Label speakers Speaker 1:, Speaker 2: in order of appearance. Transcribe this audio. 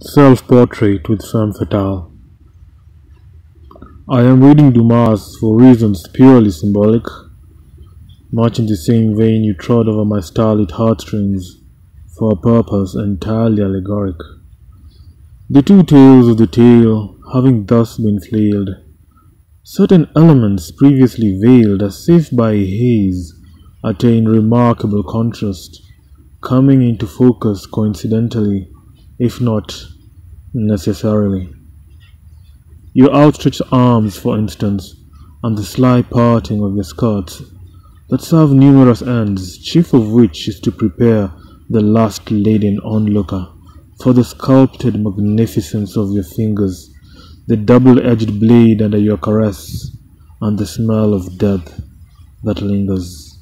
Speaker 1: Self-portrait with femme fatale. I am reading Dumas for reasons purely symbolic, much in the same vein you trod over my starlit heartstrings for a purpose entirely allegoric. The two tales of the tale having thus been flailed, certain elements previously veiled as if by a haze attain remarkable contrast, coming into focus coincidentally if not necessarily. Your outstretched arms, for instance, and the sly parting of your skirts, that serve numerous ends, chief of which is to prepare the last laden onlooker for the sculpted magnificence of your fingers, the double-edged blade under your caress, and the smell of death that lingers.